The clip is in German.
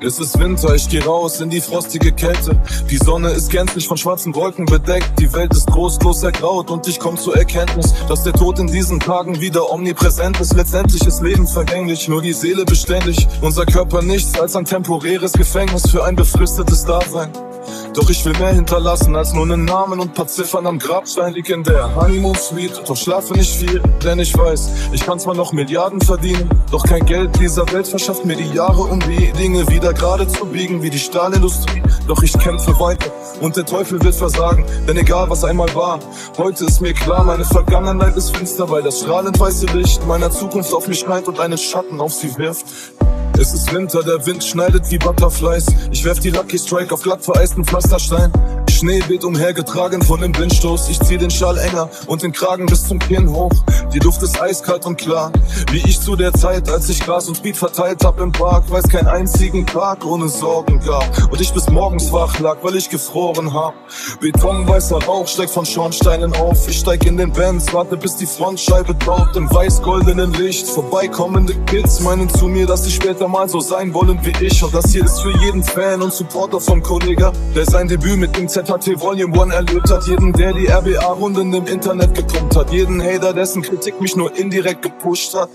Es ist Winter, ich geh raus in die frostige Kälte. Die Sonne ist gänzlich von schwarzen Wolken bedeckt. Die Welt ist trostlos ergraut und ich komm zur Erkenntnis, dass der Tod in diesen Tagen wieder omnipräsent ist. Letztendlich ist Leben vergänglich, nur die Seele beständig. Unser Körper nichts als ein temporäres Gefängnis für ein befristetes Dasein. Doch ich will mehr hinterlassen als nur einen Namen und paar Ziffern am Grabstein lieg in der Honeymoon Suite. Doch schlafe nicht viel, denn ich weiß, ich kann zwar noch Milliarden verdienen, doch kein Geld dieser Welt verschafft mir die Jahre, um die Dinge wieder gerade zu biegen, wie die Stahlindustrie. Doch ich kämpfe weiter und der Teufel wird versagen, denn egal was einmal war, heute ist mir klar, meine Vergangenheit ist finster, weil das strahlend weiße Licht meiner Zukunft auf mich scheint und einen Schatten auf sie wirft. Es ist Winter, der Wind schneidet wie Butterflies. Ich werf die Lucky Strike auf glatt vereisten Pflasterstein. Schnee wird umhergetragen von dem Windstoß. Ich zieh den Schal enger und den Kragen bis zum Kinn hoch. Die Luft ist eiskalt und klar, wie ich zu der Zeit, als ich Gras und Speed verteilt hab im Park, weiß keinen einzigen Tag ohne Sorgen gab. Und ich bis morgens wach lag, weil ich gefroren hab. Betonweißer Rauch steigt von Schornsteinen auf. Ich steig in den Benz, warte bis die Frontscheibe taucht im weiß-goldenen Licht. Vorbeikommende Kids meinen zu mir, dass sie später mal so sein wollen wie ich. Und das hier ist für jeden Fan und Supporter von Kollega, der sein Debüt mit dem ZHT Volume 1 erlebt hat. Jeden, der die RBA-Runden im Internet gepumpt hat. Jeden Hater, dessen Kritik mich nur indirekt gepusht hat.